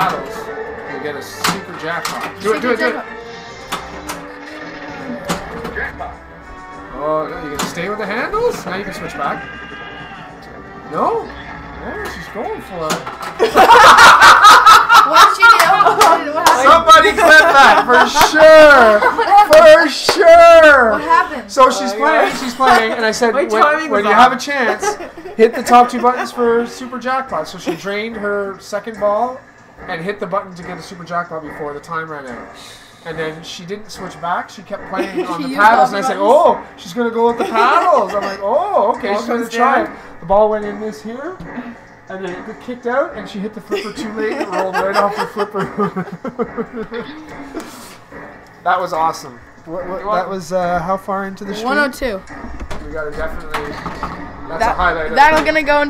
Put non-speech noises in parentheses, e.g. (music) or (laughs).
paddles, you get a super jackpot. Do it, do it, do it. Jackpot. Oh, no, you gonna stay with the handles? Now you can switch back. No? Oh, she's going for (laughs) it. (laughs) What did you do? What, did, happened? Somebody clip that for (laughs) sure, for sure. What happened? So she's Oh, playing, yeah. she's playing, and I said, when, when you off. have a chance, hit the top two buttons for super jackpot. So she drained her second ball and hit the button to get a super jackpot before the time ran out. And then she didn't switch back. She kept playing (laughs) on the paddles, and I said, "Oh, she's gonna go with the paddles." I'm like, "Oh, okay, she's gonna try." it." The ball went in this here, and then it got kicked out, and she hit the flipper too late. and It rolled right off the flipper. (laughs) that was awesome. What, what, that was uh, how far into the stream? 102. We gotta definitely. That's a That, highlight. of that'll the- gonna go in